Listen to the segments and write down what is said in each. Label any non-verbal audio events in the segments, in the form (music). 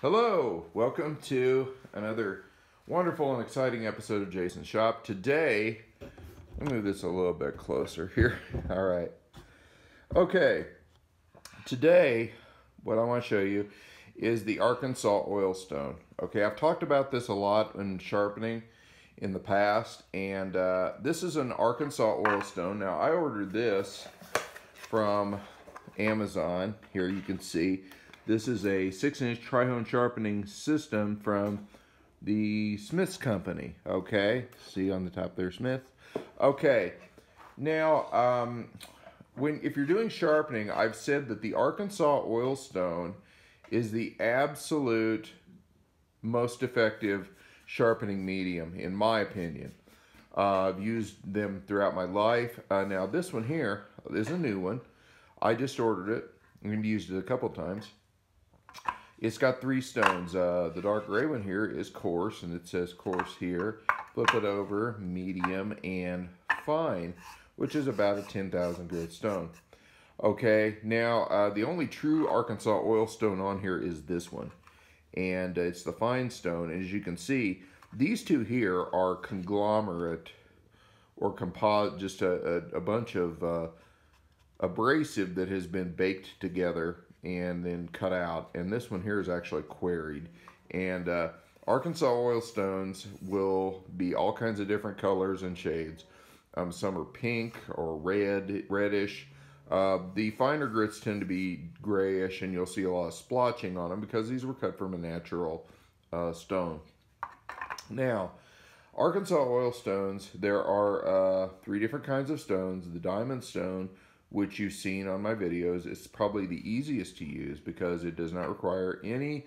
Hello, welcome to another wonderful and exciting episode of Jason's Shop. Today, let me move this a little bit closer here. (laughs) All right. Okay, today, what I want to show you is the Arkansas oil stone. Okay, I've talked about this a lot in sharpening in the past, and uh, this is an Arkansas oil stone. Now, I ordered this from Amazon. Here you can see this is a six inch trihone sharpening system from the Smiths Company. Okay, see on the top there, Smith. Okay, now um, when if you're doing sharpening, I've said that the Arkansas oil stone is the absolute most effective sharpening medium, in my opinion. Uh, I've used them throughout my life. Uh, now this one here is a new one. I just ordered it. I'm going to use it a couple times. It's got three stones. Uh, the dark gray one here is coarse, and it says coarse here. Flip it over, medium, and fine, which is about a 10,000 grit stone. Okay, now uh, the only true Arkansas oil stone on here is this one. And it's the fine stone. As you can see, these two here are conglomerate or composite, just a, a, a bunch of uh, abrasive that has been baked together and then cut out. And this one here is actually quarried. And uh, Arkansas oil stones will be all kinds of different colors and shades. Um, some are pink or red, reddish. Uh, the finer grits tend to be grayish and you'll see a lot of splotching on them because these were cut from a natural uh, stone. Now, Arkansas oil stones, there are uh, three different kinds of stones. The diamond stone, which you've seen on my videos. It's probably the easiest to use because it does not require any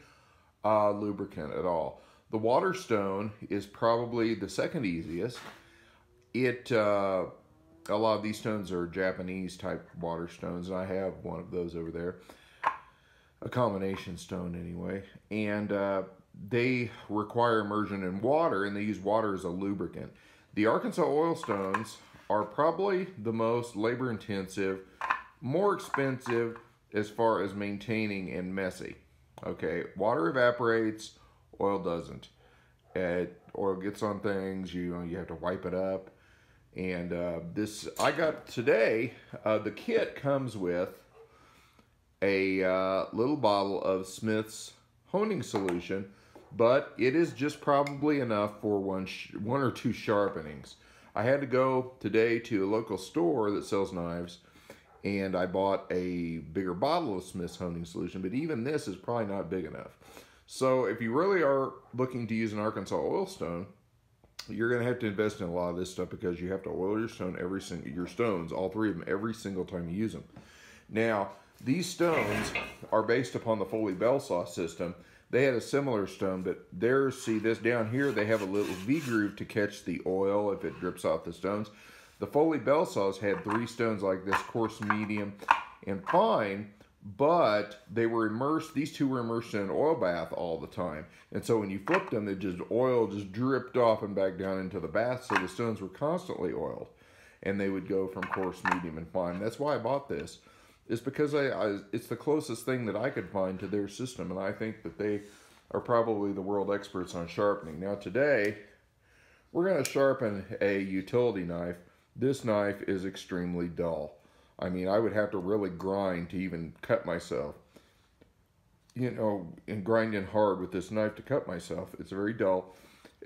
uh, lubricant at all. The water stone is probably the second easiest. It uh, a lot of these stones are Japanese type water stones, and I have one of those over there. A combination stone anyway, and uh, they require immersion in water, and they use water as a lubricant. The Arkansas oil stones are probably the most labor intensive, more expensive as far as maintaining and messy. Okay, water evaporates, oil doesn't. It, oil gets on things, you know, you have to wipe it up. And uh, this, I got today, uh, the kit comes with a uh, little bottle of Smith's honing solution, but it is just probably enough for one, one or two sharpenings. I had to go today to a local store that sells knives and I bought a bigger bottle of Smith's Honing Solution, but even this is probably not big enough. So if you really are looking to use an Arkansas oil stone, you're going to have to invest in a lot of this stuff because you have to oil your stone every single your stones, all three of them, every single time you use them. Now, these stones are based upon the Foley Belsaw system, they had a similar stone, but there, see this down here, they have a little V-groove to catch the oil if it drips off the stones. The Foley Belsaws had three stones like this, coarse, medium, and fine, but they were immersed, these two were immersed in an oil bath all the time. And so when you flipped them, the just oil just dripped off and back down into the bath, so the stones were constantly oiled. And they would go from coarse, medium, and fine. That's why I bought this is because I, I, it's the closest thing that I could find to their system, and I think that they are probably the world experts on sharpening. Now today, we're going to sharpen a utility knife. This knife is extremely dull. I mean, I would have to really grind to even cut myself. You know, and grinding hard with this knife to cut myself. It's very dull.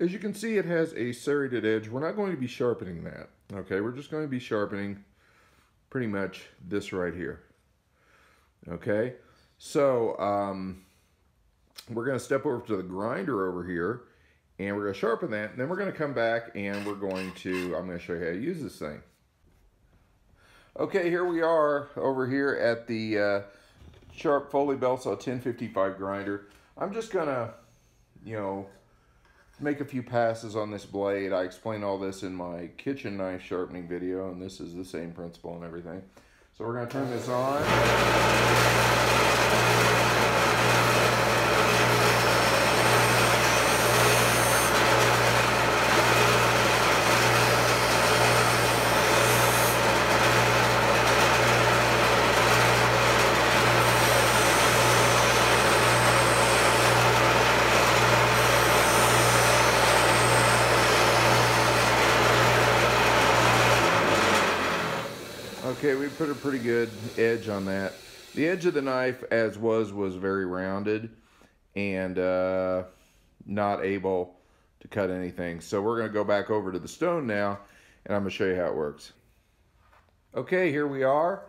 As you can see, it has a serrated edge. We're not going to be sharpening that. Okay, we're just going to be sharpening pretty much this right here. Okay, so um, we're going to step over to the grinder over here and we're going to sharpen that. And then we're going to come back and we're going to, I'm going to show you how to use this thing. Okay, here we are over here at the uh, Sharp Foley Belsaw 1055 grinder. I'm just going to, you know, make a few passes on this blade. I explain all this in my kitchen knife sharpening video, and this is the same principle and everything. So we're to turn this on. Okay, we put a pretty good edge on that. The edge of the knife, as was, was very rounded and uh, not able to cut anything. So we're going to go back over to the stone now, and I'm going to show you how it works. Okay, here we are.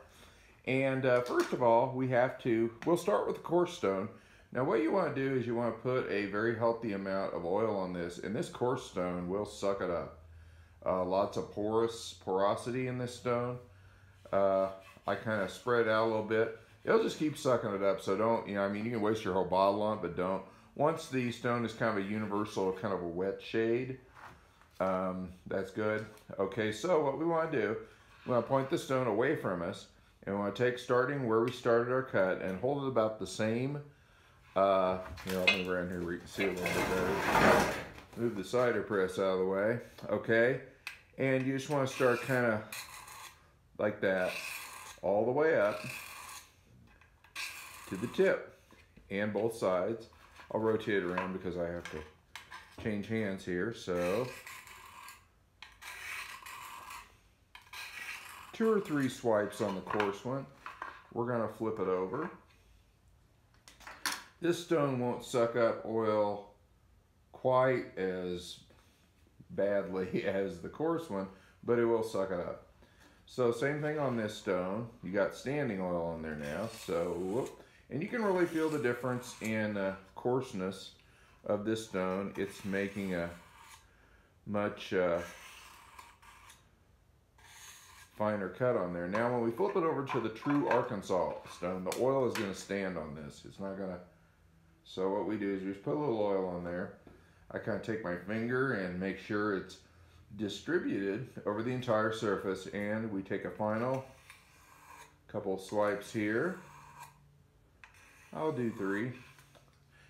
And uh, first of all, we have to, we'll start with the coarse stone. Now what you want to do is you want to put a very healthy amount of oil on this, and this coarse stone will suck it up. Uh, lots of porous porosity in this stone. Uh, I kind of spread out a little bit. It'll just keep sucking it up, so don't, you know, I mean, you can waste your whole bottle on it, but don't. Once the stone is kind of a universal, kind of a wet shade, um, that's good. Okay, so what we want to do, we want to point the stone away from us, and we want to take starting where we started our cut and hold it about the same, uh, you know, I'll move around here where you can see a little bit better. Move the cider press out of the way, okay? And you just want to start kind of like that, all the way up to the tip and both sides. I'll rotate it around because I have to change hands here, so two or three swipes on the coarse one. We're to flip it over. This stone won't suck up oil quite as badly (laughs) as the coarse one, but it will suck it up. So same thing on this stone. You got standing oil on there now. So, whoop. and you can really feel the difference in uh, coarseness of this stone. It's making a much uh, finer cut on there. Now when we flip it over to the true Arkansas stone, the oil is going to stand on this. It's not going to, so what we do is we just put a little oil on there. I kind of take my finger and make sure it's distributed over the entire surface and we take a final couple swipes here. I'll do three.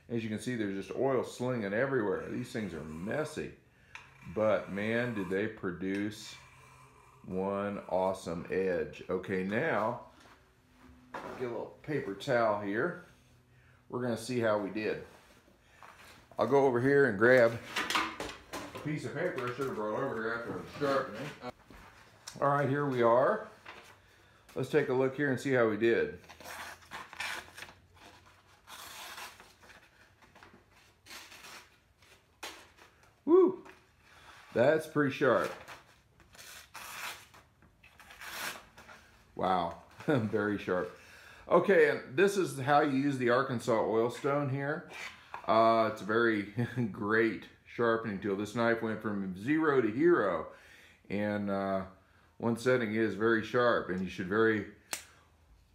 As you can see, there's just oil slinging everywhere. These things are messy. But man, did they produce one awesome edge. Okay, now, get a little paper towel here. We're gonna see how we did. I'll go over here and grab piece of paper I should have brought over here after sharpening. All right, here we are. Let's take a look here and see how we did. Woo, that's pretty sharp. Wow, (laughs) very sharp. Okay, and this is how you use the Arkansas oil stone here. Uh, it's very (laughs) great sharpening tool. This knife went from zero to hero, and uh, one setting is very sharp, and you should very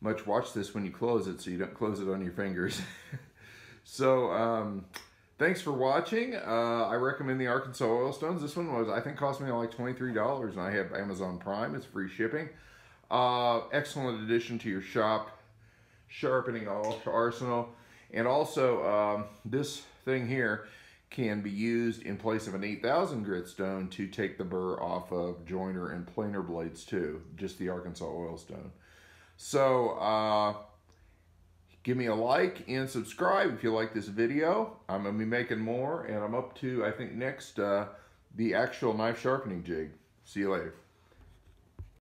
much watch this when you close it so you don't close it on your fingers. (laughs) so, um, thanks for watching. Uh, I recommend the Arkansas oil stones. This one was, I think, cost me like $23, and I have Amazon Prime. It's free shipping. Uh, excellent addition to your shop, sharpening all arsenal. And also, um, this thing here can be used in place of an 8000 grit stone to take the burr off of joiner and planer blades too, just the Arkansas oil stone. So, uh, give me a like and subscribe if you like this video. I'm to be making more, and I'm up to, I think, next, uh, the actual knife sharpening jig. See you later.